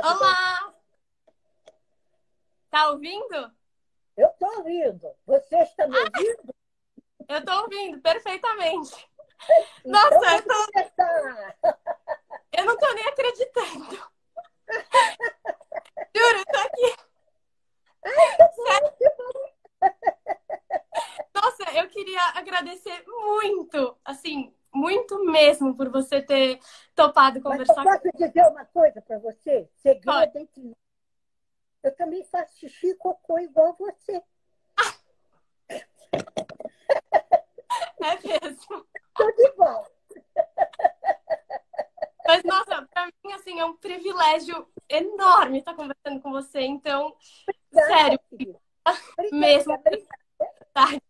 Tá Olá! Tá ouvindo? Eu tô ouvindo. Você está me ouvindo? Eu tô ouvindo perfeitamente. Então, Nossa, eu, tô... eu não tô nem acreditando. Juro, eu tô aqui. Sério. Nossa, eu queria agradecer muito, assim, muito mesmo por você ter topado Mas eu conversar posso dizer uma coisa para você? Segredo Pode. entre nós. Eu também faço xixi e cocô igual você. É mesmo. Tudo igual. Mas, nossa, pra mim, assim, é um privilégio enorme estar conversando com você. Então, sério, querida. mesmo. Obrigada.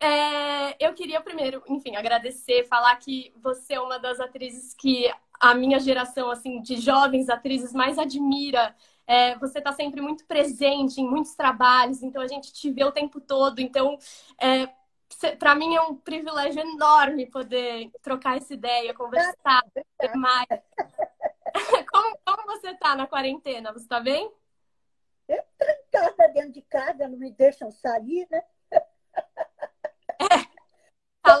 É, eu queria primeiro, enfim, agradecer, falar que você é uma das atrizes que a minha geração, assim, de jovens atrizes mais admira. É, você está sempre muito presente em muitos trabalhos, então a gente te vê o tempo todo. Então, é, para mim é um privilégio enorme poder trocar essa ideia, conversar Obrigada. mais. Como, como você está na quarentena? Você está bem? Eu trancada dentro de casa, não me deixam sair, né?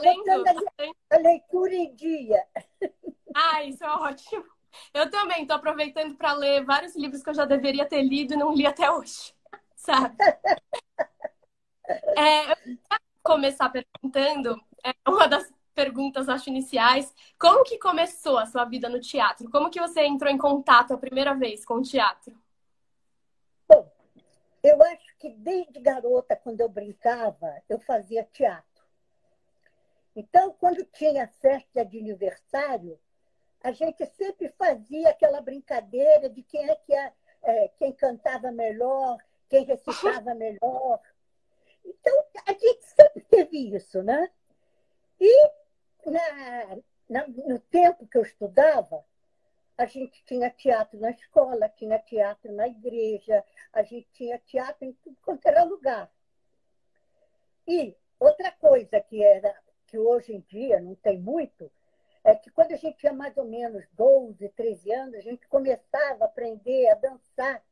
Lendo? Tá? A leitura em dia. Ah, isso é ótimo. Eu também estou aproveitando para ler vários livros que eu já deveria ter lido e não li até hoje, sabe? É, eu queria começar perguntando, é, uma das perguntas, acho, iniciais, como que começou a sua vida no teatro? Como que você entrou em contato a primeira vez com o teatro? Bom, eu acho que desde garota, quando eu brincava, eu fazia teatro. Então, quando tinha festa de aniversário, a gente sempre fazia aquela brincadeira de quem é que é, é, quem cantava melhor, quem recitava melhor. Então, a gente sempre teve isso, né? E na, na- no tempo que eu estudava, a gente tinha teatro na escola, tinha teatro na igreja, a gente tinha teatro em tudo quanto era lugar. E outra coisa que era que hoje em dia não tem muito, é que quando a gente tinha mais ou menos 12, 13 anos, a gente começava a aprender a dançar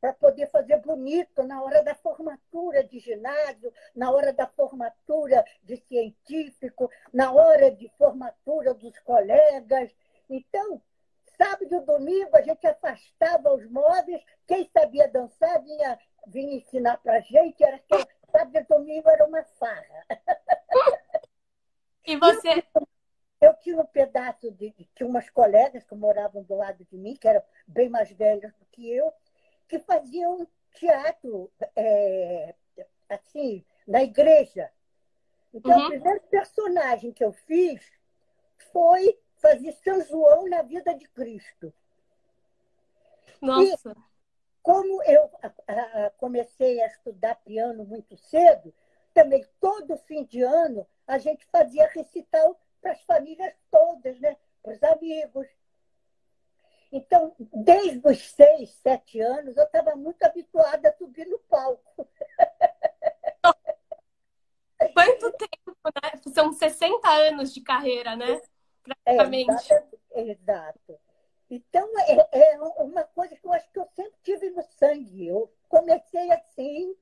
para poder fazer bonito na hora da formatura de ginásio, na hora da formatura de científico, na hora de formatura dos colegas. Então, sábado e domingo a gente afastava os móveis, quem sabia dançar vinha, vinha ensinar para a gente, era que sábado e domingo era uma farra. E você. Eu tinha um pedaço de. Tinha umas colegas que moravam do lado de mim, que eram bem mais velhas do que eu, que faziam teatro, é, assim, na igreja. Então, Uhum. o primeiro personagem que eu fiz foi fazer São João na vida de Cristo. Nossa. Como eu a- a- comecei a estudar piano muito cedo, também todo fim de ano a gente fazia recital para as famílias todas, né? para os amigos. Então, desde os seis, sete anos, eu estava muito habituada a subir no palco. Quanto tempo, né? São 60 anos de carreira, né? É, Praticamente. exato. exato. Então, é, é uma coisa que eu acho que eu sempre tive no sangue. Eu comecei assim,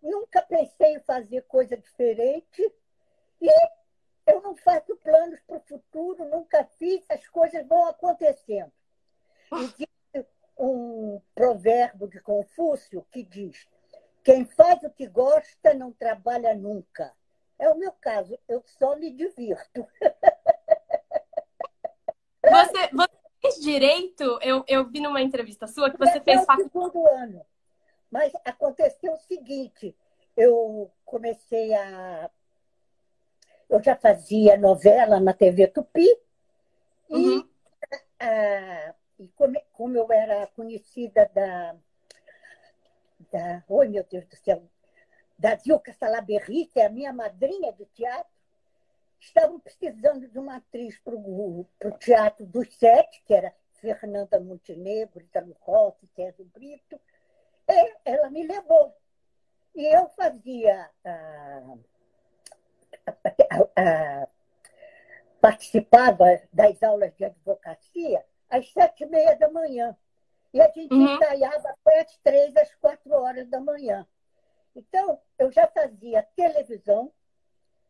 nunca pensei em fazer coisa diferente e eu não faço planos para o futuro, nunca fiz, as coisas vão acontecendo. Existe um provérbio de Confúcio que diz: quem faz o que gosta não trabalha nunca. É o meu caso, eu só me divirto. Você, você fez direito? Eu, eu vi numa entrevista sua que você fez faculdade. segundo ano. Mas aconteceu o seguinte: eu comecei a. Eu já fazia novela na TV Tupi, e, Uhum. ah, e como, como eu era conhecida da. da oi, meu Deus do céu! Da Zilka Salaberry, que é a minha madrinha de teatro, estavam precisando de uma atriz para o Teatro dos Sete, que era Fernanda Montenegro, Italo Rossi, Sérgio Brito. E ela me levou. E eu fazia. ah, a- a- participava das aulas de advocacia às sete e meia da manhã. E a gente uhum. ensaiava até as três, às quatro horas da manhã. Então, eu já fazia televisão,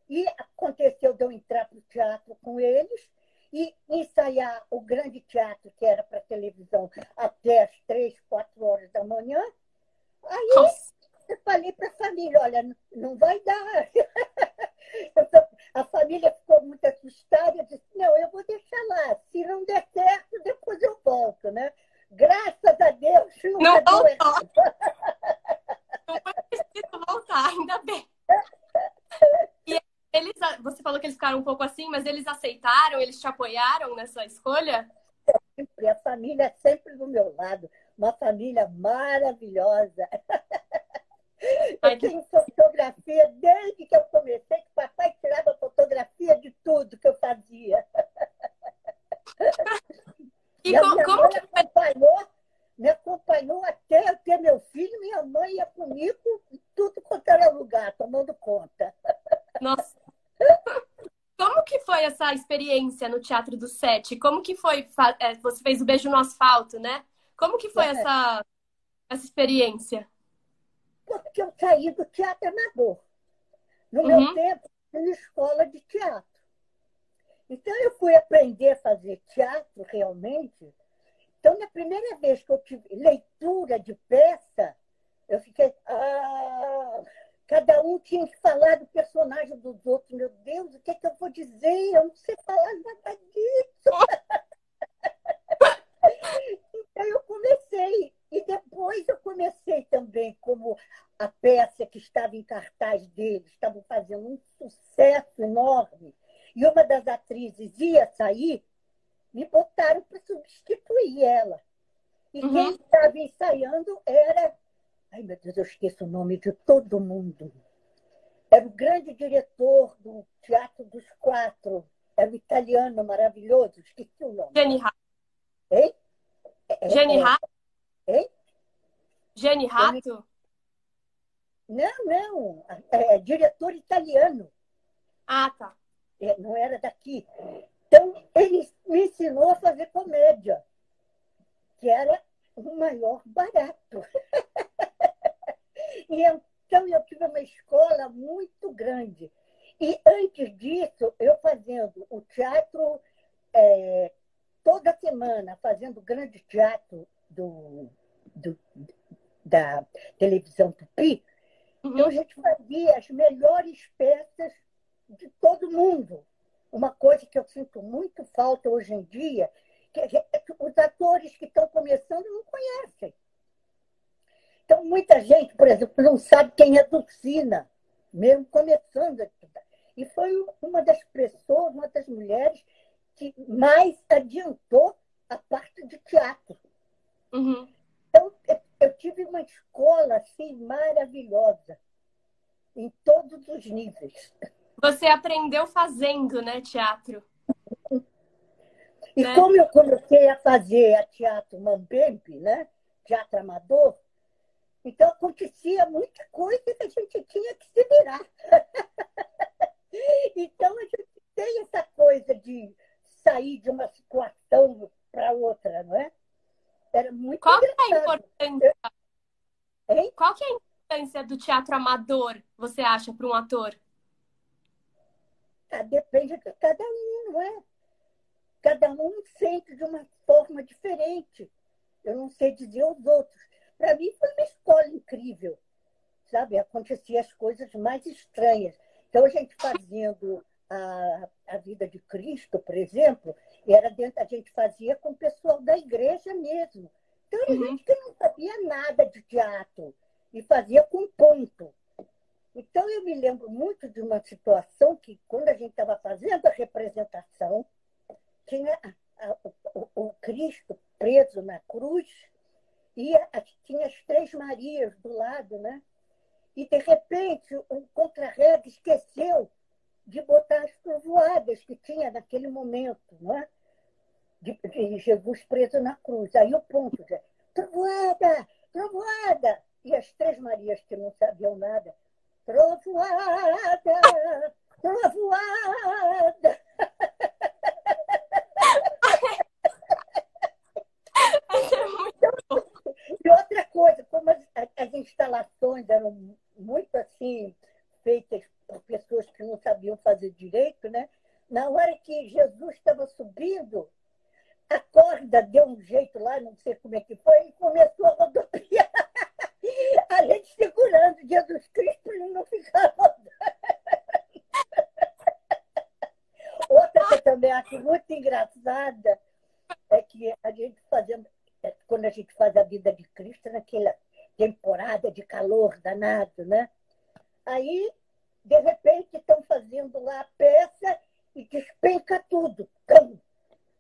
e aconteceu de eu entrar para o teatro com eles e ensaiar o grande teatro, que era para televisão, até as três, quatro horas da manhã. Aí Nossa. eu falei para a família, olha, não vai dar. a família ficou muito assustada, disse, não, eu vou deixar lá. Se não der certo, depois eu volto, né? Graças a Deus, não, não voltou. Não foi preciso voltar, ainda bem. E eles, você falou que eles ficaram um pouco assim, mas eles aceitaram, eles te apoiaram nessa escolha? Sempre, a família é sempre do meu lado. Uma família maravilhosa. Eu tenho fotografia desde que eu comecei, que papai tirava fotografia de tudo que eu fazia. E, e como, como que... acompanhou, me acompanhou até eu ter meu filho, minha mãe ia comigo em tudo quanto era lugar, tomando conta. Nossa. Como que foi essa experiência no Teatro do Sete? Como que foi? É, você fez o Beijo no Asfalto, né? Como que foi é. essa, essa experiência? Porque eu saí do teatro amador. No uhum. meu tempo, tinha escola de teatro. Então, eu fui aprender a fazer teatro realmente. Então, na primeira vez que eu tive leitura de peça, eu fiquei. Ah, Cada um tinha que falar do personagem dos outros. Meu Deus, o que, é que eu vou dizer? Eu não sei falar nada disso. então eu comecei. E depois eu comecei também como a peça que estava em cartaz deles, estavam fazendo um sucesso enorme. E uma das atrizes ia sair, me botaram para substituir ela. E uhum. quem estava ensaiando era Ai, meu Deus, eu esqueço o nome de todo mundo. Era o grande diretor do Teatro dos Quatro. Era um italiano maravilhoso. Esqueci o nome. Jenny. Hein? É, Jenny é? Hein? Jenny Rato? Não, não. É, é, diretor italiano. Ah, tá. É, não era daqui. Então, ele me ensinou a fazer comédia, que era o maior barato. E então eu tive uma escola muito grande. E antes disso, eu fazendo o teatro é, toda semana, fazendo grande teatro do, do da televisão Tupi, uhum. então a gente fazia as melhores peças de todo mundo. Uma coisa que eu sinto muito falta hoje em dia, que os atores que estão começando não conhecem. Então, muita gente, por exemplo, não sabe quem é Dulcina, mesmo começando a estudar. E foi uma das pessoas, uma das mulheres que mais adiantou a parte de teatro. Uhum. Então, eu tive uma escola assim maravilhosa, em todos os níveis. Você aprendeu fazendo, né, teatro? E né? como eu comecei a fazer a teatro Mambembe, né, teatro amador, então, acontecia muita coisa que a gente tinha que se virar. então, a gente tem essa coisa de sair de uma situação para outra, não é? Era muito Qual é a importância? Qual que é a importância do teatro amador, você acha, para um ator? Ah, depende de cada um, não é? Cada um sente de uma forma diferente. Eu não sei dizer os outros para mim foi uma escola incrível, sabe? Acontecia as coisas mais estranhas. Então, a gente fazendo a, a vida de Cristo, por exemplo, era dentro, a gente fazia com o pessoal da igreja mesmo. Então, a uhum. gente que não sabia nada de teatro e fazia com ponto. Então, eu me lembro muito de uma situação que, quando a gente estava fazendo a representação, tinha a, a, o, o Cristo preso na cruz e tinha as Três Marias do lado, né? E, de repente, o contra-rega esqueceu de botar as trovoadas que tinha naquele momento, não é? De, de, Jesus preso na cruz. Aí o ponto, é, trovoada, trovoada! E as Três Marias que não sabiam nada, trovoada, trovoada! instalações eram muito assim, feitas por pessoas que não sabiam fazer direito, né? Na hora que Jesus estava subindo, a corda deu um jeito lá, não sei como é que foi, e começou a rodopiar. A gente segurando Jesus Cristo ele não ficar rodando. Outra que eu também acho muito engraçada é que a gente fazendo, é, quando a gente faz a vida de Cristo, naquela temporada de calor danado, né? Aí, de repente, estão fazendo lá a peça e despenca tudo.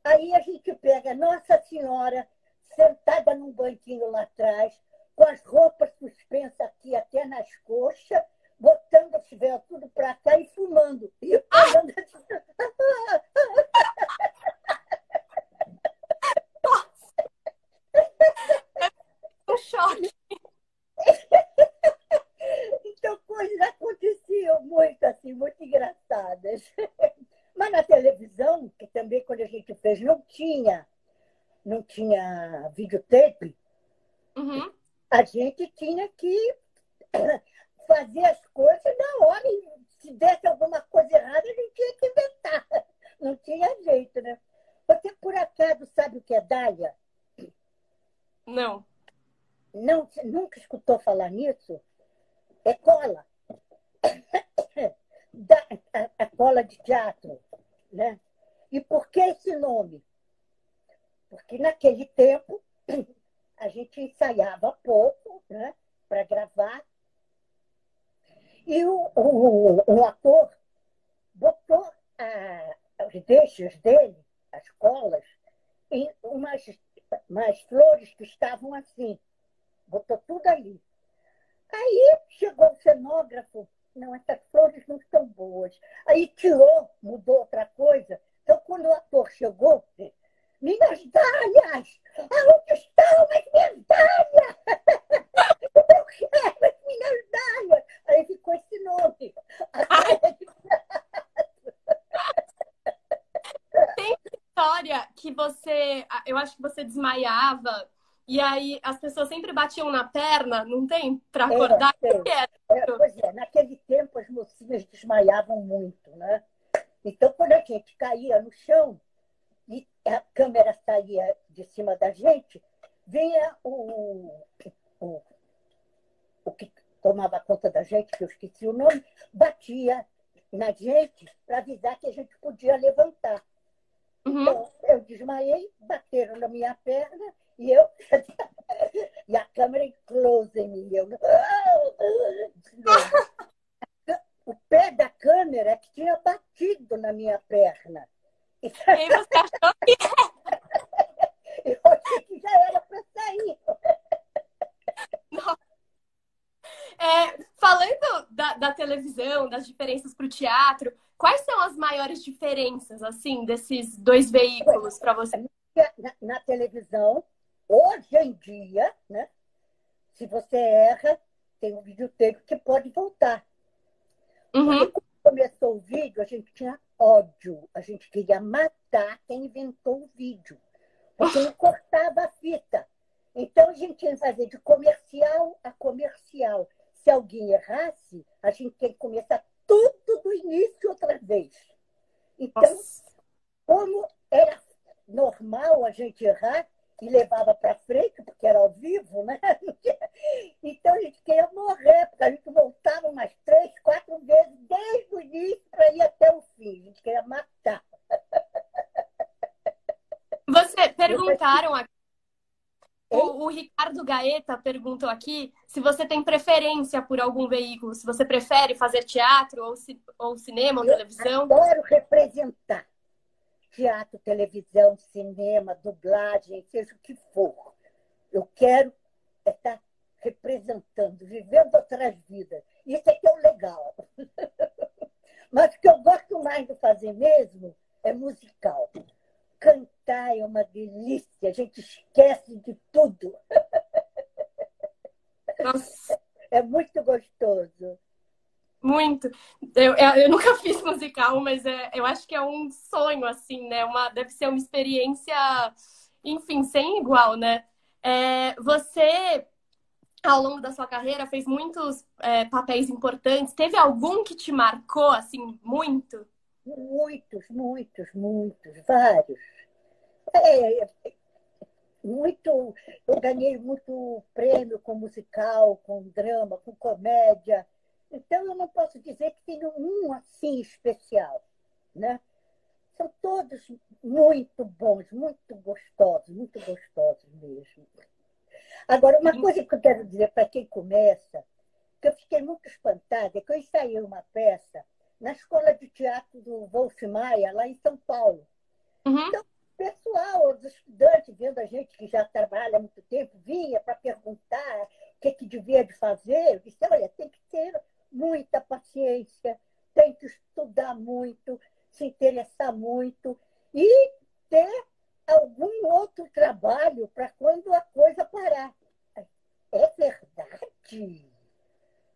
Aí a gente pega Nossa Senhora sentada num banquinho lá atrás, com as roupas suspensas aqui até nas coxas, botando esse véu tudo para cá e fumando. E falando assim, Um choque. Então, coisas aconteciam muito assim, muito engraçadas. Mas na televisão, que também quando a gente fez, não tinha, não tinha videotape, Uhum. a gente tinha que fazer as coisas na hora. E se desse alguma coisa errada, a gente tinha que inventar. Não tinha jeito, né? Você, por acaso, sabe o que é Dália? Não. Não, nunca escutou falar nisso? É cola. Da- a, cola de teatro. Né? E por que esse nome? Porque naquele tempo a gente ensaiava pouco né, para gravar. E o, o, o ator botou a, os deixos dele, as colas, em umas, umas flores que estavam assim. Botou tudo ali. Aí chegou o cenógrafo. Não, essas flores não estão boas. Aí tirou, mudou outra coisa. Então, quando o ator chegou, minhas dálias! Aonde estão as minhas dálias? Eu quero as minhas dálias! Aí ficou esse nome. História que você. Eu acho que você desmaiava. E aí as pessoas sempre batiam na perna, não tem? Pra acordar. É, era? É, é, mocinhas desmaiavam muito, né? Então, quando a gente caía no chão e a câmera saía de cima da gente, vinha o, o, o que tomava conta da gente, que eu esqueci o nome, batia na gente para avisar que a gente podia levantar. Uhum. Então, eu desmaiei, bateram na minha perna e eu. e a câmera em close em mim. Eu... O pé da câmera que tinha batido na minha perna. E você achou que. eu achei que já era para sair. É, falando da, da televisão, das diferenças para o teatro, quais são as maiores diferenças, assim, desses dois veículos para você? Na, na televisão, hoje em dia, né? Se você erra, tem um videotape que pode voltar. Uhum. Quando começou o vídeo, a gente tinha ódio. A gente queria matar quem inventou o vídeo. Porque não cortava a fita. Então, a gente tinha que fazer de comercial a comercial. Se alguém errasse, a gente tem que começar tudo do início outra vez. Então, Nossa. como era normal a gente errar e levava para frente, porque era ao vivo, né? Então a gente queria morrer, porque a gente voltava umas três, quatro vezes desde o início para ir até o fim. A gente queria matar. Você perguntaram aqui. O, o Ricardo Gaeta perguntou aqui se você tem preferência por algum veículo, se você prefere fazer teatro ou, ci- ou cinema ou Eu televisão. adoro representar. Teatro, televisão, cinema, dublagem, seja o que for. Eu quero estar representando, vivendo outras vidas. Isso é que é o legal. Mas o que eu gosto mais de fazer mesmo é musical. Cantar é uma delícia, a gente esquece de tudo. Nossa, É muito gostoso. Muito. Eu, eu, eu nunca fiz musical, mas é, eu acho que é um sonho, assim, né? Uma, deve ser uma experiência, enfim, sem igual, né? É, você ao longo da sua carreira fez muitos é, papéis importantes. Teve algum que te marcou assim muito? Muitos, muitos, muitos, vários. É, muito, eu ganhei muito prêmio com musical, com drama, com comédia. Então eu posso dizer que tenho um assim especial, né? São todos muito bons, muito gostosos, muito gostosos mesmo. Agora, uma coisa que eu quero dizer para quem começa, que eu fiquei muito espantada, é que eu ensaiei uma peça na Escola de Teatro do Wolf Maia, lá em São Paulo. Uhum. Então, o pessoal, os estudantes, vendo a gente que já trabalha há muito tempo, vinha para perguntar o que, que devia de fazer. Eu disse, olha, tem que ter muita paciência, tem que estudar muito, se interessar muito e ter algum outro trabalho para quando a coisa parar. É verdade.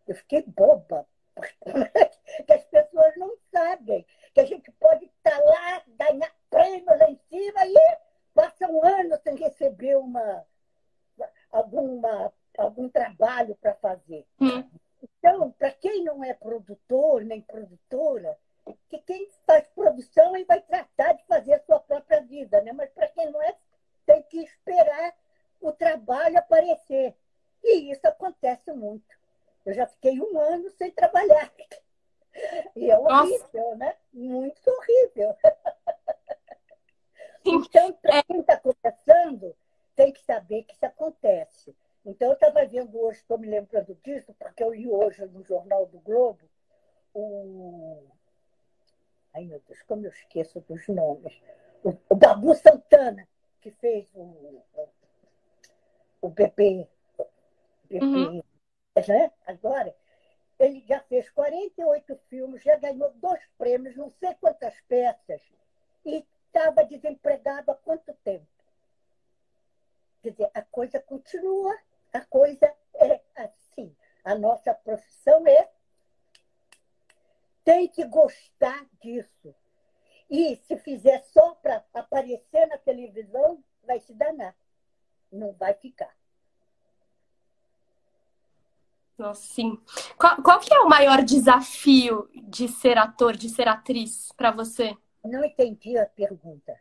Eu fiquei boba. que as pessoas não sabem que a gente pode estar tá lá, ganhar prêmio lá em cima e passa um ano sem receber uma, alguma, algum trabalho para fazer. Hum. Então, para quem não é produtor nem produtora, que quem faz produção aí vai tratar de fazer a sua própria vida, né? Mas para quem não é, tem que esperar o trabalho aparecer. E isso acontece muito. Eu já fiquei um ano sem trabalhar. E é horrível, Nossa. né? Muito horrível. Então, para quem está começando, tem que saber que isso acontece. Então, eu estava vendo hoje, estou me lembrando disso, porque eu li hoje no Jornal do Globo o Ai, meu Deus, como eu esqueço dos nomes. O, o Babu Santana, que fez o, o bebê. bebê uhum. né? Agora, ele já fez 48 filmes, já ganhou dois prêmios, não sei quantas peças, e estava desempregado há quanto tempo? Quer dizer, a coisa continua, a coisa é assim. A nossa profissão é tem que gostar disso. E se fizer só para aparecer na televisão, vai se danar. Não vai ficar. Nossa, sim. Qual, qual que é o maior desafio de ser ator, de ser atriz para você? Não entendi a pergunta.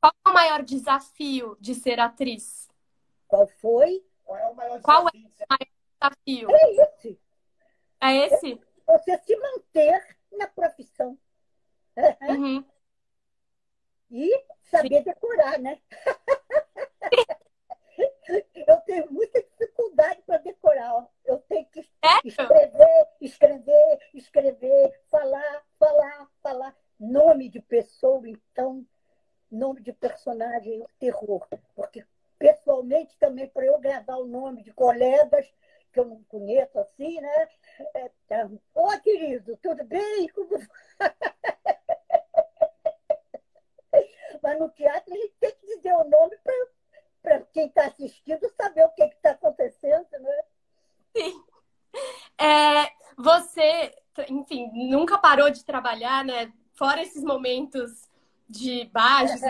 Qual é o maior desafio de ser atriz? Qual foi? Qual é o maior desafio? Qual é o maior desafio? É esse. É esse? Você se manter na profissão. Uhum. E saber Sim. decorar, né? eu tenho muita dificuldade para decorar. Eu tenho que escrever, escrever, escrever, falar, falar, falar. Nome de pessoa, então, nome de personagem, terror. Porque, pessoalmente, também, para eu gravar o nome de colegas, que eu não conheço assim, né? É, tá... Querido, tudo bem? Como... Mas no teatro a gente tem que dizer o nome para quem está assistindo saber o que está acontecendo, né? Sim. É, você, enfim, nunca parou de trabalhar, né? Fora esses momentos de baixos.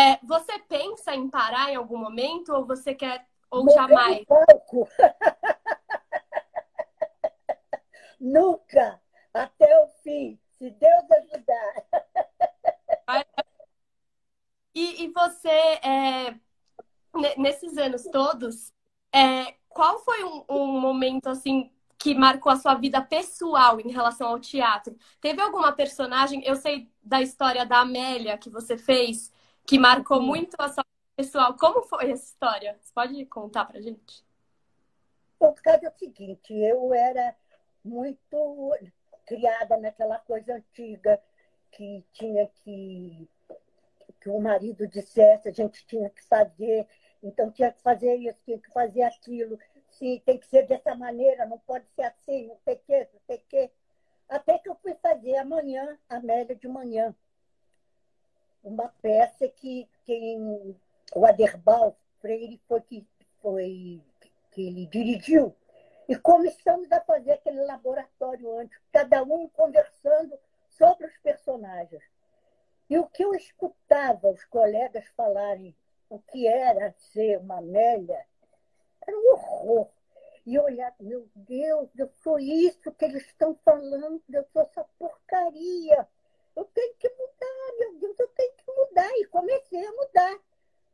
É, você pensa em parar em algum momento ou você quer ou Morrer jamais? Nunca, até o fim, se Deus ajudar. E, e você, é, nesses anos todos, é, qual foi um, um momento assim que marcou a sua vida pessoal em relação ao teatro? Teve alguma personagem? Eu sei da história da Amélia que você fez, que marcou muito a sua pessoal. Como foi essa história? Você pode contar pra gente? O caso é o seguinte, eu era muito criada naquela coisa antiga que tinha que que o marido dissesse, a gente tinha que fazer, então tinha que fazer isso, tinha que fazer aquilo, sim, tem que ser dessa maneira, não pode ser assim, não sei o que, não sei o que. Até que eu fui fazer amanhã, Amélia de Manhã, uma peça que quem, o Aderbal Freire foi que, foi, que ele dirigiu. E começamos a fazer aquele laboratório antes, cada um conversando sobre os personagens. E o que eu escutava os colegas falarem o que era ser uma Amélia era um horror. e olhar, meu Deus, eu sou isso que eles estão falando, eu sou essa porcaria. Eu tenho que mudar, meu Deus, eu tenho que mudar. E comecei a mudar.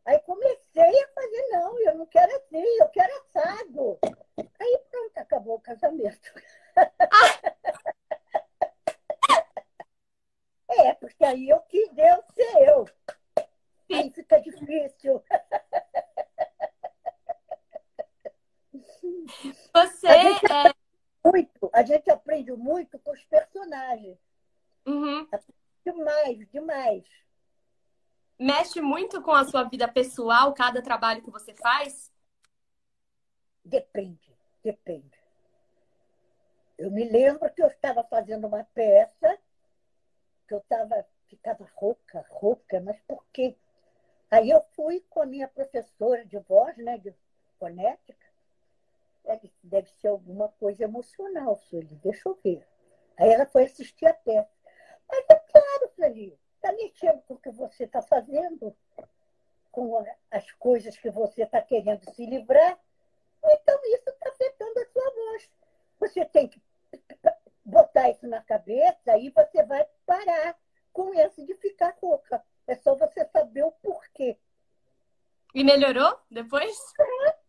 Aí comecei a fazer, não, eu não quero assim, eu quero assado. Aí pronto, acabou o casamento. é, porque aí eu quis Deus ser eu. Aí fica difícil. Você a gente, é... muito, a gente aprende muito com os personagens. Uhum. Demais, demais. Mexe muito com a sua vida pessoal, cada trabalho que você faz? Depende, depende. Eu me lembro que eu estava fazendo uma peça, que eu estava, ficava rouca, rouca, mas por quê? Aí eu fui com a minha professora de voz, né, de fonética, deve, deve ser alguma coisa emocional, Sueli, deixa eu ver. Aí ela foi assistir a peça. Mas é claro, Sueli, está mexendo com o que você está fazendo, com as coisas que você está querendo se livrar, então isso está afetando a sua voz. Você tem que botar isso na cabeça e você vai parar com esse de ficar rouca. É só você saber o porquê. E melhorou depois?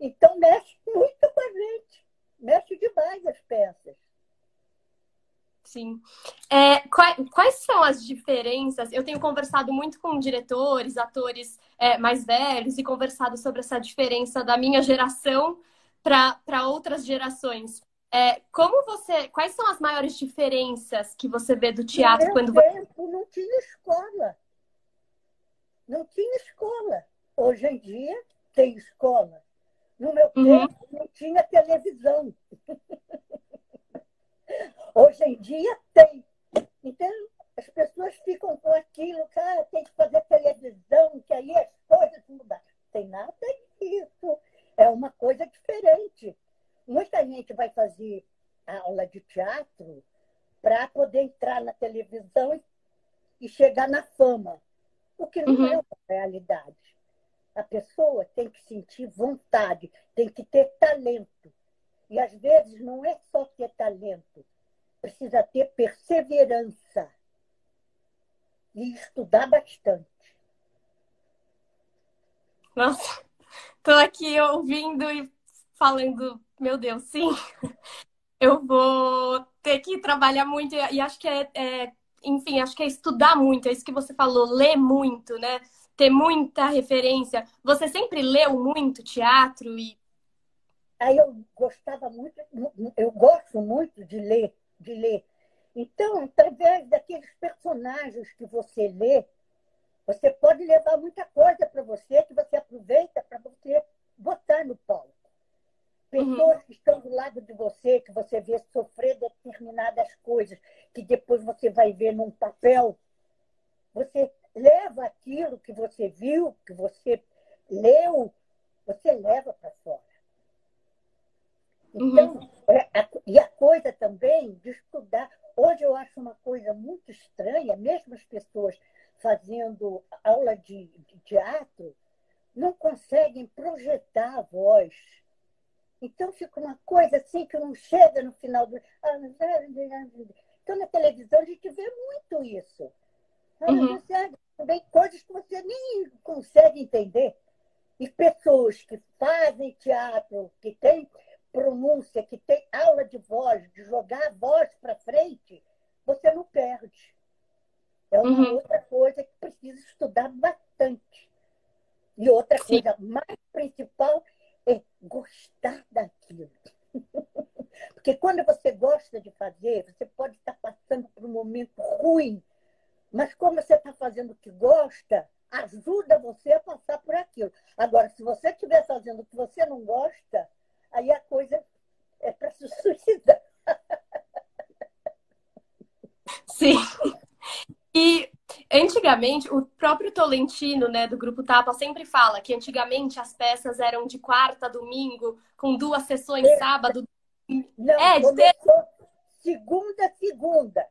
Então mexe muito com a gente. Mexe demais as peças. Sim. É, quais, quais, são as diferenças? Eu tenho conversado muito com diretores, atores é, mais velhos e conversado sobre essa diferença da minha geração para outras gerações. É, como você, quais são as maiores diferenças que você vê do teatro no quando tempo não tinha escola, não tinha escola. Hoje em dia tem escola. No meu uhum. tempo não tinha televisão. Hoje em dia tem. Então, as pessoas ficam com aquilo, cara, tem que fazer televisão, que aí as coisas mudam. Tem nada disso. É uma coisa diferente. Muita gente vai fazer aula de teatro para poder entrar na televisão e chegar na fama, o que não uhum. é uma realidade. A pessoa tem que sentir vontade, tem que ter talento. E às vezes não é só ter talento, precisa ter perseverança e estudar bastante. Nossa, estou aqui ouvindo e falando, meu Deus, sim, eu vou ter que trabalhar muito e acho que é, é enfim, acho que é estudar muito, é isso que você falou, ler muito, né? ter muita referência. Você sempre leu muito teatro e Aí eu gostava muito, eu gosto muito de ler, de ler. Então, através daqueles personagens que você lê, você pode levar muita coisa para você que você aproveita para você botar no palco. Pessoas uhum. que estão do lado de você, que você vê sofrer determinadas coisas, que depois você vai ver num papel, você leva aquilo que você viu, que você leu, você leva para fora. Então, uhum. é, a, e a coisa também de estudar. Hoje eu acho uma coisa muito estranha, mesmo as pessoas fazendo aula de, de teatro, não conseguem projetar a voz. Então fica uma coisa assim que não chega no final do. Então na televisão a gente vê muito isso. Uhum. Também coisas que você nem consegue entender. E pessoas que fazem teatro, que têm pronúncia, que têm aula de voz, de jogar a voz para frente, você não perde. É uma uhum. outra coisa que precisa estudar bastante. E outra Sim. coisa mais principal é gostar daquilo. Porque quando você gosta de fazer, você pode estar passando por um momento ruim mas como você está fazendo o que gosta, ajuda você a passar por aquilo. Agora, se você estiver fazendo o que você não gosta, aí a coisa é para se suicidar. Sim. E antigamente, o próprio Tolentino, né, do Grupo Tapa, sempre fala que antigamente as peças eram de quarta a domingo, com duas sessões é. sábado. Não, é, de segunda, segunda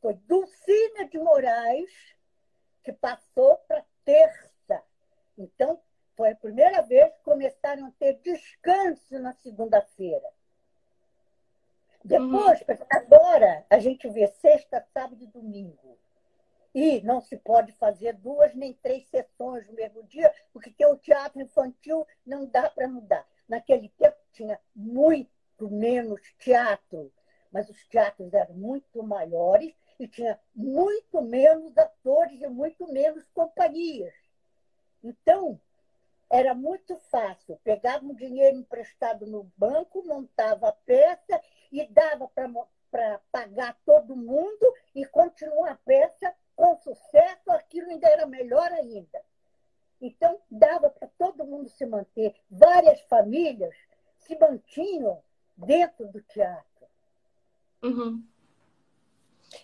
foi Dulcina de Moraes que passou para terça. Então, foi a primeira vez que começaram a ter descanso na segunda-feira. Depois, uhum. agora, a gente vê sexta, sábado e domingo. E não se pode fazer duas nem três sessões no mesmo dia, porque tem o teatro infantil, não dá para mudar. Naquele tempo tinha muito menos teatro, mas os teatros eram muito maiores e tinha muito menos atores e muito menos companhias. Então, era muito fácil. Pegava um dinheiro emprestado no banco, montava a peça e dava para pagar todo mundo e continuar a peça com sucesso, aquilo ainda era melhor ainda. Então, dava para todo mundo se manter. Várias famílias se mantinham dentro do teatro. Uhum.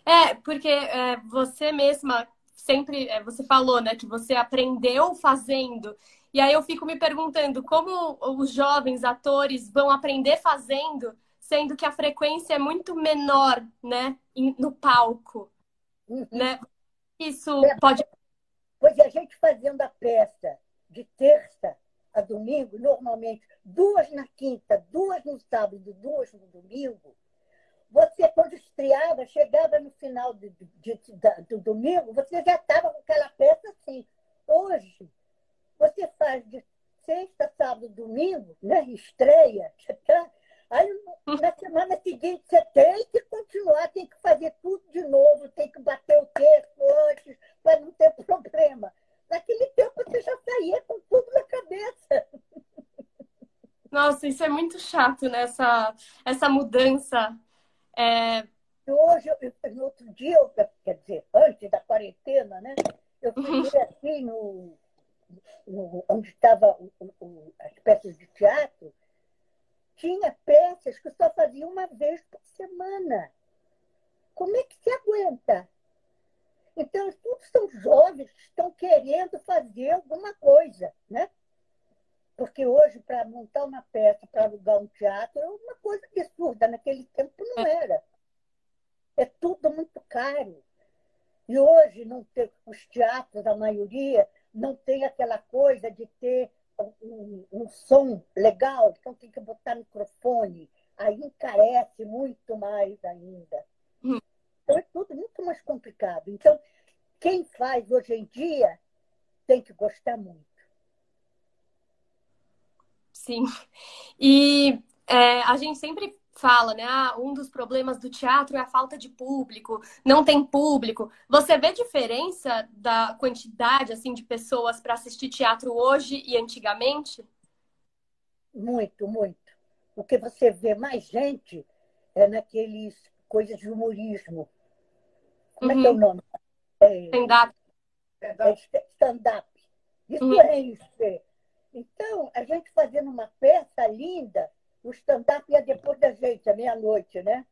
É, porque é, você mesma sempre, é, você falou, né, que você aprendeu fazendo. E aí eu fico me perguntando como os jovens atores vão aprender fazendo, sendo que a frequência é muito menor, né, no palco, uhum. né? Isso é, pode. Pois é, a gente fazendo a peça de terça a domingo, normalmente duas na quinta, duas no sábado, duas no domingo. Você, quando estreava, chegava no final de, de, de, do domingo, você já estava com aquela peça assim. Hoje, você faz de sexta, sábado, domingo, né? estreia? Aí, na semana seguinte, você tem que continuar, tem que fazer tudo de novo, tem que bater o texto antes, para não ter problema. Naquele tempo, você já saía com tudo na cabeça. Nossa, isso é muito chato, né? Essa, essa mudança. É... Hoje, no outro dia, quer dizer, antes da quarentena, né? Eu fui uhum. assim no, no onde estavam as peças de teatro, tinha peças que só fazia uma vez por semana. Como é que se aguenta? Então, todos são jovens que estão querendo fazer alguma coisa, né? Porque hoje, para montar uma peça, para alugar um teatro, é uma coisa absurda. Naquele tempo não é. era. É tudo muito caro. E hoje não tem, os teatros, a maioria, não tem aquela coisa de ter um, um, som legal, então tem que botar microfone, aí encarece muito mais ainda. Hum. Então é tudo muito mais complicado. Então, quem faz hoje em dia tem que gostar muito. Sim. E é, a gente sempre fala, né? Ah, um dos problemas do teatro é a falta de público, não tem público. Você vê diferença da quantidade assim de pessoas para assistir teatro hoje e antigamente? Muito, muito. O que você vê mais gente é naqueles coisas de humorismo. Como uhum. é que é o uhum. nome? É, stand-up. É stand-up. Isso uhum. é isso. Então, a gente fazendo uma peça linda, o stand-up ia depois da gente, à meia-noite, né?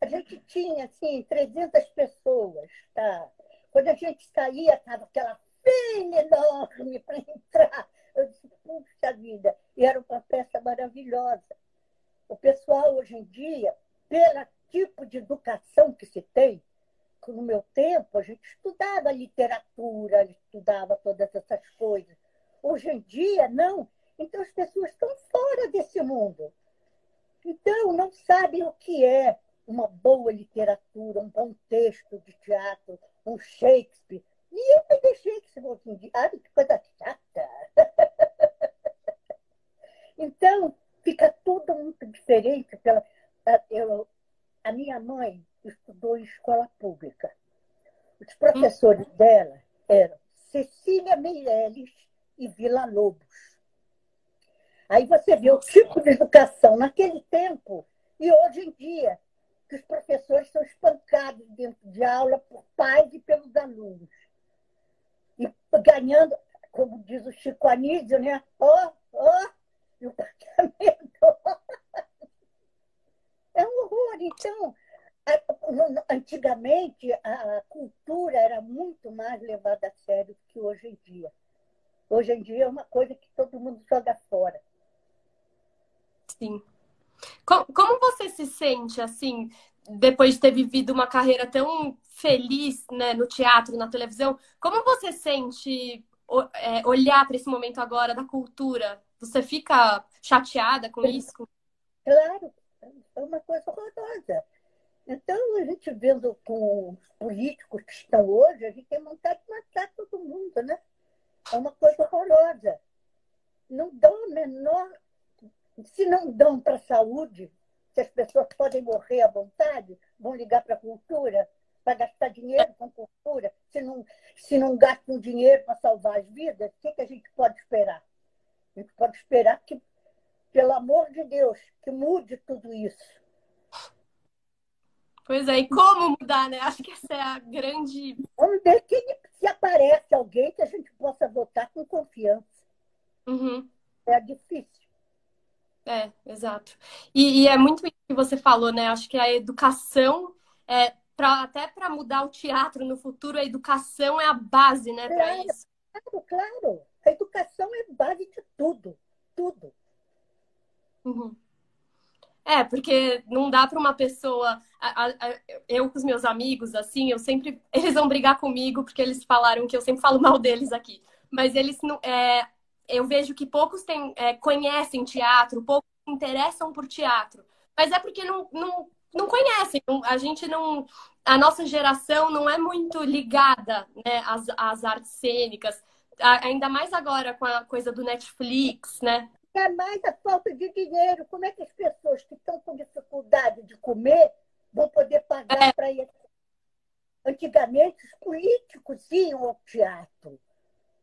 A gente tinha, assim, 300 pessoas, tá? Quando a gente saía, estava aquela fila enorme para entrar. Eu disse, puxa vida, e era uma peça maravilhosa. O pessoal, hoje em dia, pelo tipo de educação que se tem, no meu tempo, a gente estudava literatura, estudava todas essas coisas. Hoje em dia, não. Então, as pessoas estão fora desse mundo. Então, não sabem o que é uma boa literatura, um bom texto de teatro, um Shakespeare. Ninguém vai ler Shakespeare hoje em dia. Ah, que coisa chata. então, fica tudo muito diferente. Pela, eu, a minha mãe estudou em escola pública. Os professores dela eram Cecília Meirelles e Vila Lobos. Aí você vê o tipo de educação naquele tempo e hoje em dia, que os professores são espancados dentro de aula por pais e pelos alunos. E ganhando, como diz o Chico Anísio, né? Ó, oh, ó, oh, e o pagamento. É um horror. Então, antigamente, a cultura era muito mais levada a sério do que hoje em dia. Hoje em dia é uma coisa que todo mundo joga fora. Sim. Como você se sente, assim, depois de ter vivido uma carreira tão feliz, né, no teatro, na televisão? Como você sente é, olhar para esse momento agora da cultura? Você fica chateada com isso? Claro, é uma coisa horrorosa. Então, a gente vendo com os políticos que estão hoje, a gente tem vontade de matar todo mundo, né? É uma coisa horrorosa. Não dão a menor. Se não dão para a saúde, se as pessoas podem morrer à vontade, vão ligar para a cultura, para gastar dinheiro com cultura, se não, se não gastam dinheiro para salvar as vidas, o que, que a gente pode esperar? A gente pode esperar que, pelo amor de Deus, que mude tudo isso. Pois é, e como mudar, né? Acho que essa é a grande. Vamos ver que, se aparece alguém que a gente possa votar com confiança. Uhum. É difícil. É, exato. E, e, é muito isso que você falou, né? Acho que a educação, é, pra, até para mudar o teatro no futuro, a educação é a base, né, para claro, isso. Claro, claro. A educação é base de tudo. Tudo. Uhum. É, porque não dá para uma pessoa. A, a, eu com os meus amigos, assim, eu sempre. Eles vão brigar comigo porque eles falaram que eu sempre falo mal deles aqui. Mas eles não. É, eu vejo que poucos têm, é, conhecem teatro, poucos se interessam por teatro. Mas é porque não, não, não conhecem. A gente não. A nossa geração não é muito ligada né, às, às artes cênicas. Ainda mais agora com a coisa do Netflix, né? é mais a falta de dinheiro. Como é que as pessoas que estão com dificuldade de comer vão poder pagar é. para ir? Antigamente, os políticos iam ao teatro.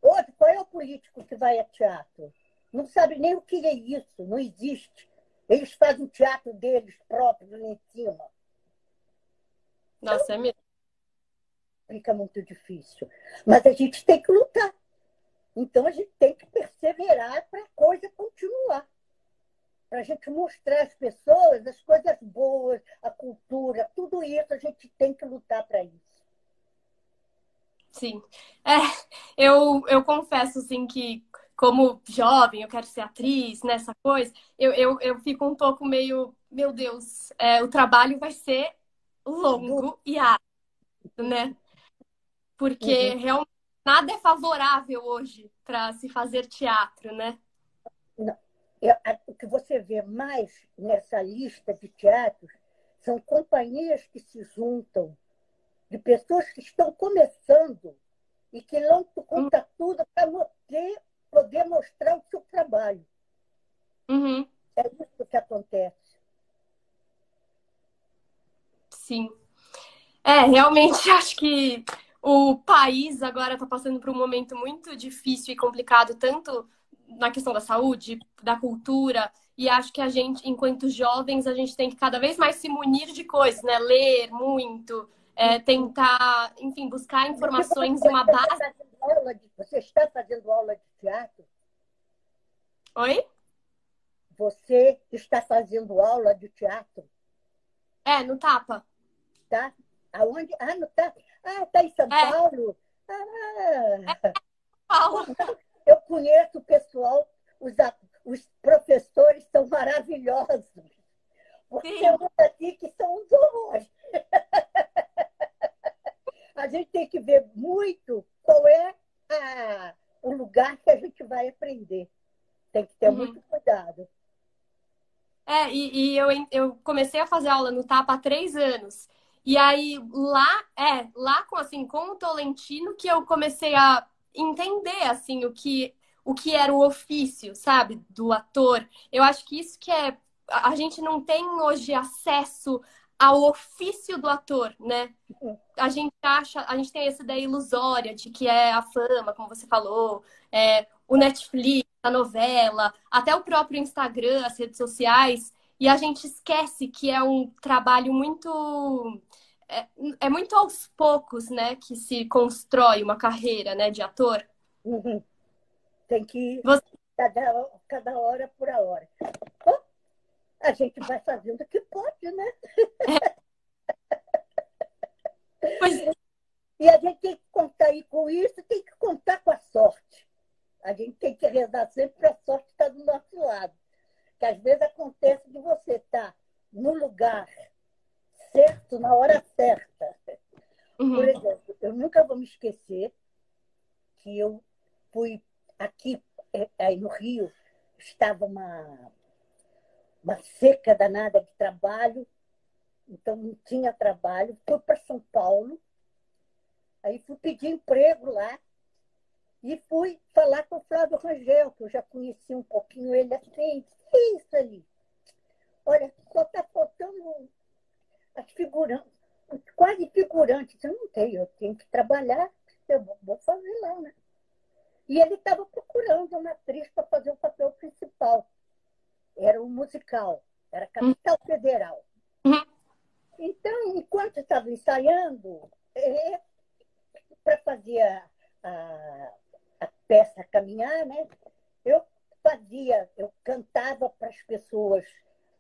Hoje, qual é o político que vai ao teatro? Não sabe nem o que é isso, não existe. Eles fazem o teatro deles próprios lá em cima. Nossa, então, é mesmo. Fica muito difícil. Mas a gente tem que lutar. Então a gente tem que perseverar para a coisa continuar. Para a gente mostrar às pessoas as coisas boas, a cultura, tudo isso a gente tem que lutar para isso. Sim. É, eu, eu confesso assim que como jovem, eu quero ser atriz, nessa coisa, eu, eu, eu fico um pouco meio, meu Deus, é, o trabalho vai ser longo e árduo, né? Porque uhum. realmente nada é favorável hoje para se fazer teatro, né? Não. o que você vê mais nessa lista de teatros são companhias que se juntam, de pessoas que estão começando e que lançam conta hum. tudo para poder, poder mostrar o seu trabalho. Uhum. É isso que acontece. Sim. É, realmente acho que o país agora está passando por um momento muito difícil e complicado, tanto na questão da saúde, da cultura, e acho que a gente, enquanto jovens, a gente tem que cada vez mais se munir de coisas, né? Ler muito, é, tentar, enfim, buscar informações em uma base. Você está fazendo aula de teatro? Oi? Você está fazendo aula de teatro? É, no Tapa. Tá? Aonde? Ah, no Tapa. Ah, está em São é. Paulo? Ah. Paulo. Eu conheço o pessoal, os, os professores são maravilhosos. Porque Sim. uns aqui que são uns horrores. A gente tem que ver muito qual é a, o lugar que a gente vai aprender. Tem que ter uhum. muito cuidado. É, e, e, eu, eu comecei a fazer aula no TAPA há três anos. E aí lá, é, lá com assim, com o Tolentino que eu comecei a entender assim o que o que era o ofício, sabe, do ator. Eu acho que isso que é a gente não tem hoje acesso ao ofício do ator, né? A gente acha, a gente tem essa ideia ilusória de que é a fama, como você falou, é, o Netflix, a novela, até o próprio Instagram, as redes sociais, e a gente esquece que é um trabalho muito. É, é muito aos poucos, né, que se constrói uma carreira, né, de ator. Uhum. Tem que ir Você... cada, cada hora por a hora. A gente vai fazendo o que pode, né? É. Pois... E a gente tem que contar aí com isso, tem que contar com a sorte. A gente tem que rezar sempre para a sorte estar do nosso lado que às vezes acontece de você estar tá no lugar certo, na hora certa. Uhum. Por exemplo, eu nunca vou me esquecer que eu fui aqui é, aí no Rio, estava uma, uma seca danada de trabalho, então não tinha trabalho. Fui para São Paulo, aí fui pedir emprego lá e fui falar com o Flávio Rangel, que eu já conheci um pouquinho ele assim. Que é isso ali? Olha, só está faltando as figurantes, quase figurantes. Eu não tenho, eu tenho que trabalhar, eu vou fazer lá, né? E ele estava procurando uma atriz para fazer o papel principal. Era um musical, era Capital uhum. Federal. Uhum. Então, enquanto estava ensaiando, é, para fazer a, a, a, peça caminhar, né, eu fazia, eu cantava para as pessoas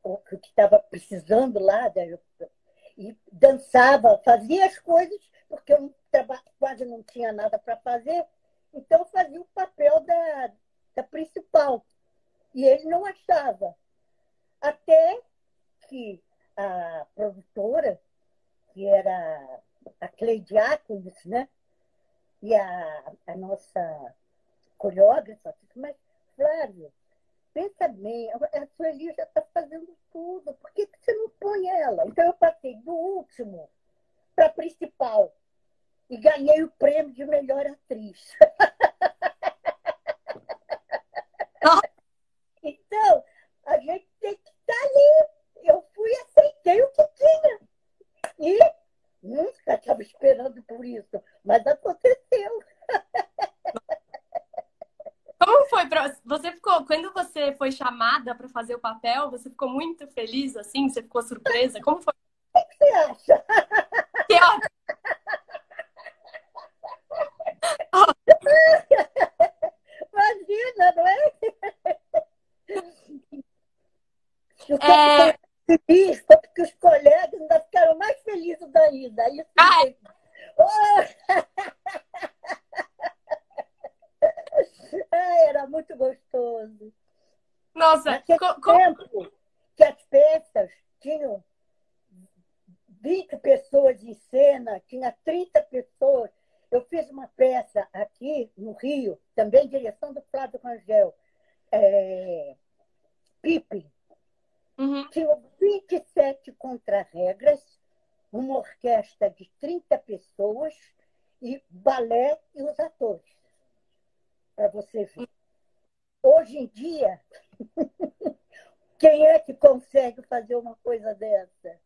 o que estava precisando lá, né, e dançava, fazia as coisas, porque eu quase não tinha nada para fazer, então fazia o papel da, da principal. E ele não achava. Até que a produtora, que era a Cleidiáconis, né? E a, a nossa coreógrafa disse, mas, Flávio, pensa bem, a Sueli já está fazendo tudo, por que, que você não põe ela? Então eu passei do último para a principal e ganhei o prêmio de melhor atriz. então, a gente tem que estar ali. Eu fui e aceitei o que tinha. E nunca estava esperando por isso, mas aconteceu. Como foi para você ficou quando você foi chamada para fazer o papel? Você ficou muito feliz assim? Você ficou surpresa? Como foi? O que você acha? Que ótimo. Imagina, não é? Eu é... feliz porque os colegas ainda ficaram mais felizes ainda. Isso Ai. Ai, era muito gostoso. Nossa, Naquele co tempo que as peças tinham 20 pessoas em cena, tinha 30 pessoas. Eu fiz uma peça aqui no Rio, também direção do Flávio Rangel, é, Pipe. Uhum. Tinha 27 contra-regras, uma orquestra de 30 pessoas e balé e os atores. Para você ver. Hoje em dia, quem é que consegue fazer uma coisa dessa?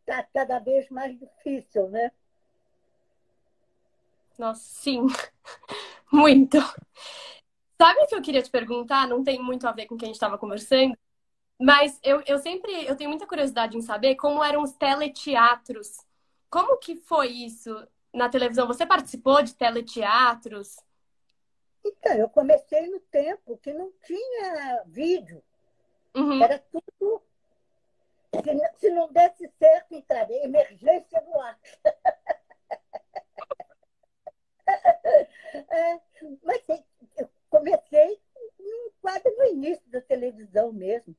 Está cada vez mais difícil, né? Nossa, sim. Muito. Sabe o que eu queria te perguntar? Não tem muito a ver com o que a gente estava conversando, mas eu, eu sempre eu tenho muita curiosidade em saber como eram os teleteatros. Como que foi isso na televisão? Você participou de teleteatros? Então, eu comecei no tempo que não tinha vídeo. Uhum. Era tudo. Se, se não desse certo, entrava emergência no ar. É, mas eu comecei quase no início da televisão mesmo.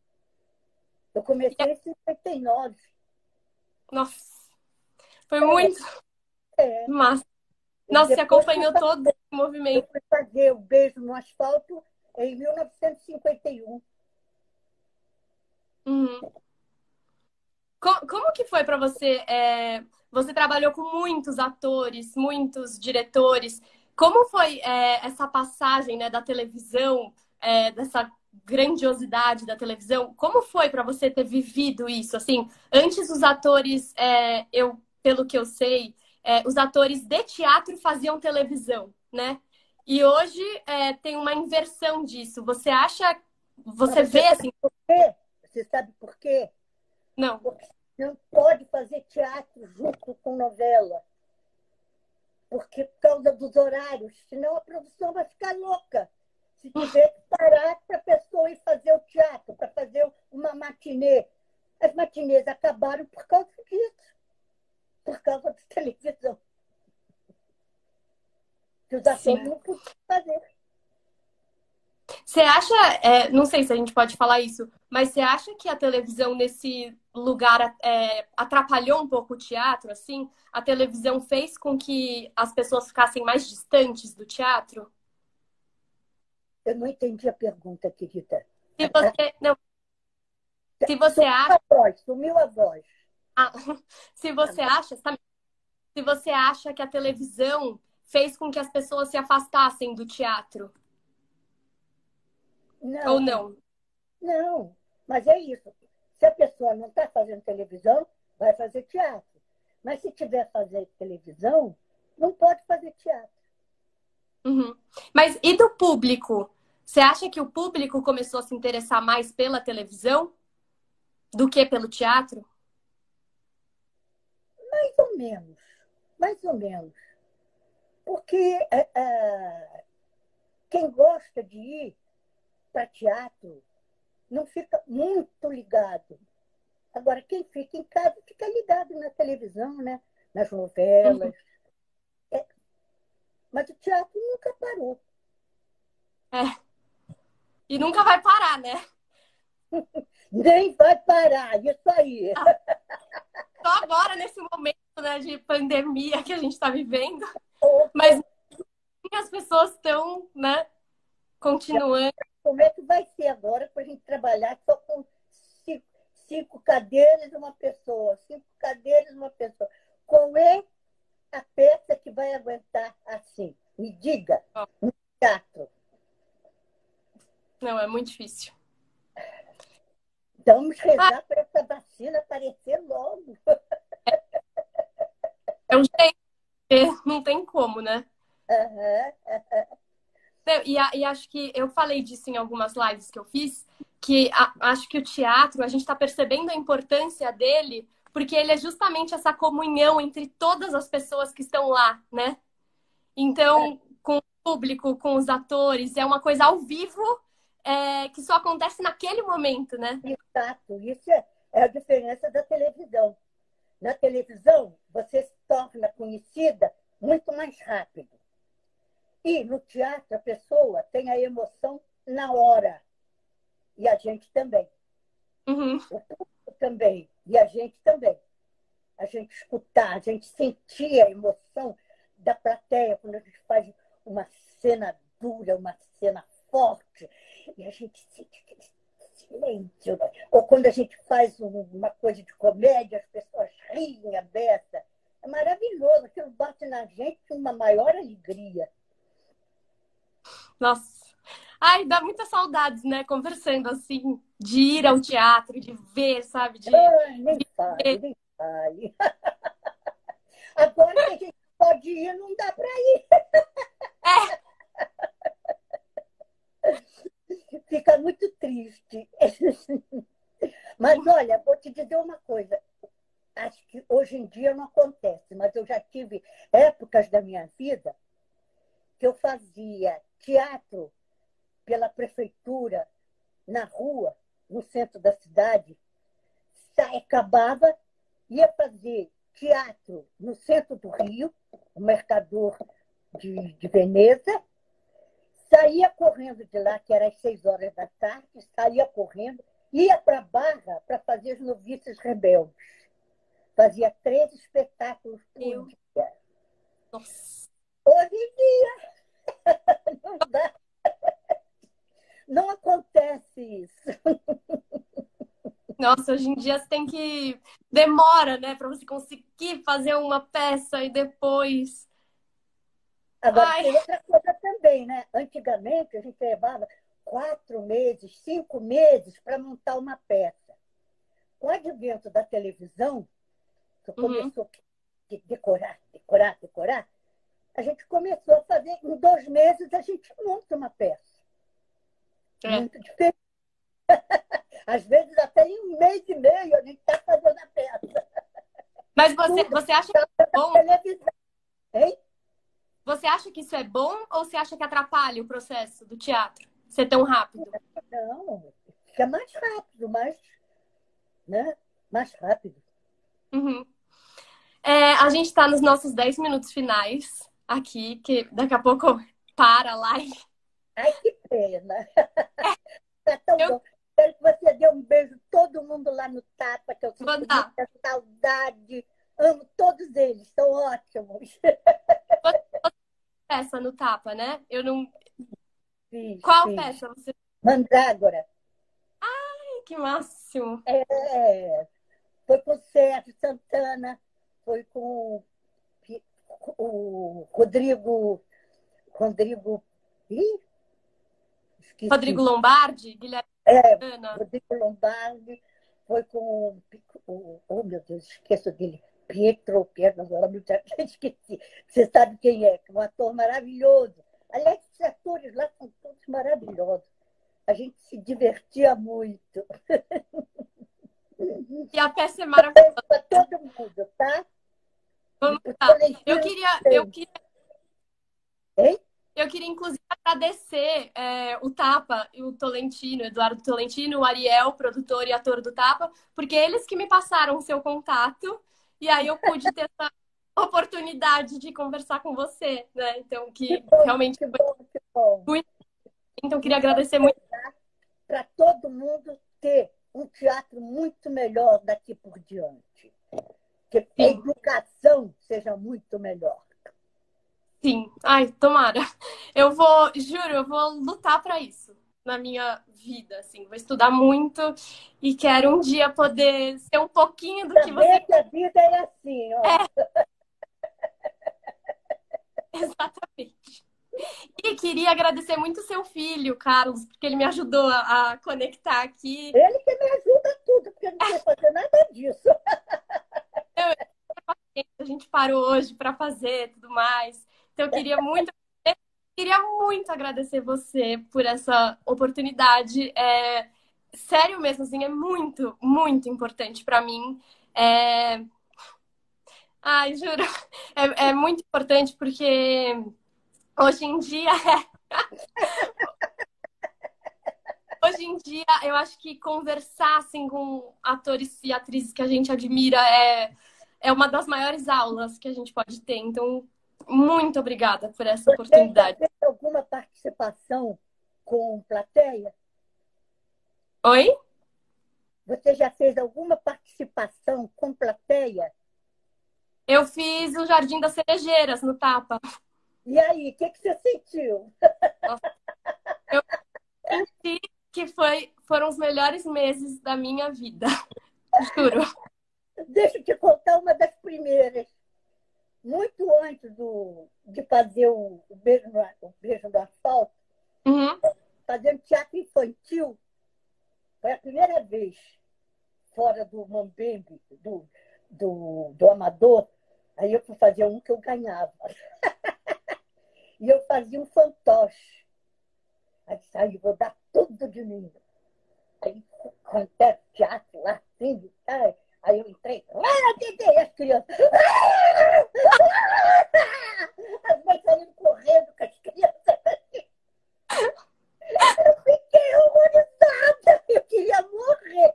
Eu comecei em 59. Nossa, foi muito é. massa. Nossa, você acompanhou todo o movimento. Eu fui fazer o Beijo no Asfalto em 1951. Uhum. Como, como que foi para você? É, você trabalhou com muitos atores, muitos diretores. Como foi é, essa passagem né, da televisão, é, dessa grandiosidade da televisão? Como foi para você ter vivido isso? Assim, antes os atores, é, eu, pelo que eu sei, é, os atores de teatro faziam televisão, né? E hoje é, tem uma inversão disso. Você acha, você vê assim? Por quê? Você sabe por quê? Não. Porque não pode fazer teatro junto com novela. Porque por causa dos horários, senão a produção vai ficar louca. Se tiver que parar para a pessoa ir fazer o teatro, para fazer uma matinê. As matinês acabaram por causa disso. Por causa da televisão. Que os atores não podiam fazer. Você acha, é, não sei se a gente pode falar isso, mas você acha que a televisão nesse lugar é, atrapalhou um pouco o teatro, assim? A televisão fez com que as pessoas ficassem mais distantes do teatro? Eu não entendi a pergunta, querida. Se você, não, se você acha. A voz, sumiu a voz. Ah, se você acha. Se você acha que a televisão fez com que as pessoas se afastassem do teatro. Não. Ou não? Não, mas é isso. Se a pessoa não está fazendo televisão, vai fazer teatro. Mas se tiver fazer televisão, não pode fazer teatro. Uhum. Mas e do público? Você acha que o público começou a se interessar mais pela televisão do que pelo teatro? Mais ou menos. Mais ou menos. Porque é, é, quem gosta de ir para teatro não fica muito ligado. Agora, quem fica em casa fica ligado na televisão, né? nas novelas. Uhum. Mas o teatro nunca parou. É. E nunca vai parar, né? Nem vai parar, isso aí. Ah, só agora, nesse momento né, de pandemia que a gente está vivendo. Mas as pessoas estão, né, continuando. Como é que vai ser agora para a gente trabalhar só com cinco, cinco cadeiras uma pessoa? Cinco cadeiras uma pessoa. Qual é vai aguentar assim? Me diga, no teatro. Não, é muito difícil. Então, vamos rezar ah. para essa vacina aparecer logo. É um jeito, não tem como, né? Uhum, uhum. E, e, acho que eu falei disso em algumas lives que eu fiz, que a, acho que o teatro, a gente está percebendo a importância dele, porque ele é justamente essa comunhão entre todas as pessoas que estão lá, né? Então, é. com o público, com os atores, é uma coisa ao vivo é, que só acontece naquele momento, né? Exato, isso é, é a diferença da televisão. Na televisão, você se torna conhecida muito mais rápido. E no teatro, a pessoa tem a emoção na hora. E a gente também. Uhum. O também. E a gente também. A gente escutar, a gente sentir a emoção da plateia quando a gente faz uma cena dura, uma cena forte. E a gente sente aquele silêncio. Ou quando a gente faz uma coisa de comédia, as pessoas riem a beça. É maravilhoso, aquilo bate na gente uma maior alegria. Nossa. Ai, dá muitas saudades, né? Conversando assim, de ir ao teatro, de ver, sabe? De... Ah, nem fale, nem fale. Agora que a gente pode ir, não dá para ir. É. Fica muito triste. Mas olha, vou te dizer uma coisa. Acho que hoje em dia não acontece, mas eu já tive épocas da minha vida que eu fazia teatro pela prefeitura, na rua, no centro da cidade, acabava, ia fazer teatro no centro do Rio, o Mercador de, de Veneza, saía correndo de lá, que era às seis horas da tarde, saía correndo, ia para a Barra para fazer os novices rebeldes. Fazia três espetáculos por Eu... dia. Nossa. Hoje em dia, não dá. Não acontece isso. Nossa, hoje em dia você tem que. Demora, né? Para você conseguir fazer uma peça e depois. Agora, Ai. tem outra coisa também, né? Antigamente, a gente levava quatro meses, cinco meses para montar uma peça. Com o advento da televisão, que uhum. começou a decorar, decorar, decorar, a gente começou a fazer, em dois meses a gente monta uma peça. É. Muito diferente. Às vezes até em um mês e meio a gente está fazendo a peça. Mas você, você acha que é bom? Hein? Você acha que isso é bom ou você acha que atrapalha o processo do teatro? Ser tão rápido? Não, fica mais rápido, mais, né? mais rápido. Uhum. É, a gente está nos nossos 10 minutos finais aqui, que daqui a pouco para a live. Ai, que pena. É tão eu... bom. Quero que você dê um beijo todo mundo lá no Tapa, que eu sinto muita saudade. Amo todos eles, são ótimos. Essa no Tapa, né? Eu não. Fiz, Qual fiz. peça você Mandrágora. Ai, que máximo! É, foi com o Sérgio Santana, foi com o Rodrigo. Rodrigo. Ih. Rodrigo Lombardi, Guilherme É, Ana. Rodrigo Lombardi, foi com o. Oh, meu Deus, esqueço dele. Pietro, Pietro, agora me esqueci. Você sabe quem é, um ator maravilhoso. Aliás, esses atores lá são todos maravilhosos. A gente se divertia muito. E a peça é maravilhosa. Para todo mundo, tá? Vamos Os lá. Eu queria, eu queria, Hein? Eu queria inclusive agradecer é, o Tapa e o Tolentino, Eduardo Tolentino, o Ariel, produtor e ator do Tapa, porque eles que me passaram o seu contato e aí eu pude ter essa oportunidade de conversar com você, né? Então que Que bom, realmente que bom, que bom. então eu queria agradecer muito. Para todo mundo ter um teatro muito melhor daqui por diante. Que a educação seja muito melhor. Sim, ai, tomara. Eu vou, juro, eu vou lutar para isso na minha vida, assim, vou estudar muito e quero um dia poder ser um pouquinho do que você a vida é assim, ó. exatamente. E queria agradecer muito o seu filho, Carlos, porque ele me ajudou a, a conectar aqui. Ele que me ajuda tudo, porque eu não sei fazer nada disso. A gente parou hoje para fazer tudo mais. Então eu queria muito queria muito agradecer você por essa oportunidade. É, sério mesmo, assim, é muito, muito importante para mim. É... Ai, juro, é, é muito importante porque hoje em dia Hoje em dia, eu acho que conversar assim, com atores e atrizes que a gente admira é, é uma das maiores aulas que a gente pode ter. Então, muito obrigada por essa Você já oportunidade. fez alguma participação com plateia? Oi? Você já fez alguma participação com plateia? Eu fiz o Jardim das Cerejeiras no Tapa. E aí, o que, que você sentiu? Senti que foi, foram os melhores meses da minha vida. Juro. Deixa eu te contar uma das primeiras. Muito antes do, de fazer o, o, beijo no, o Beijo no Asfalto, Uhum. fazendo teatro infantil, foi a primeira vez fora do Mambembe, do, do, do Amador. Aí eu fui fazer um que eu ganhava. e eu fazia um fantoche. Aí disse, aí vou dar tudo de mim. Aí acontece teatro lá, assim? Aí eu entrei, ah, Dedê, as crianças. As mães saíram correndo com as crianças. Eu fiquei horrorizada, eu queria morrer.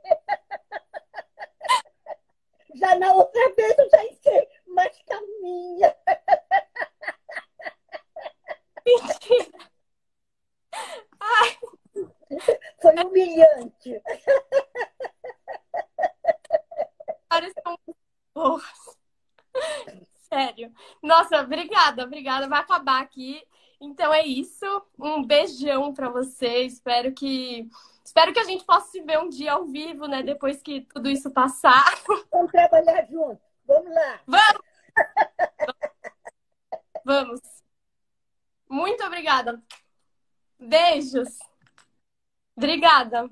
Já na outra vez eu já entrei mais calminha. Mentira. Foi humilhante. Várias são boas. Sério. Nossa, obrigada, obrigada. Vai acabar aqui. Então é isso. Um beijão pra você. Espero que espero que a gente possa se ver um dia ao vivo, né? Depois que tudo isso passar. Vamos trabalhar juntos. Vamos lá. Vamos! Vamos. Muito obrigada. Beijos. Obrigada.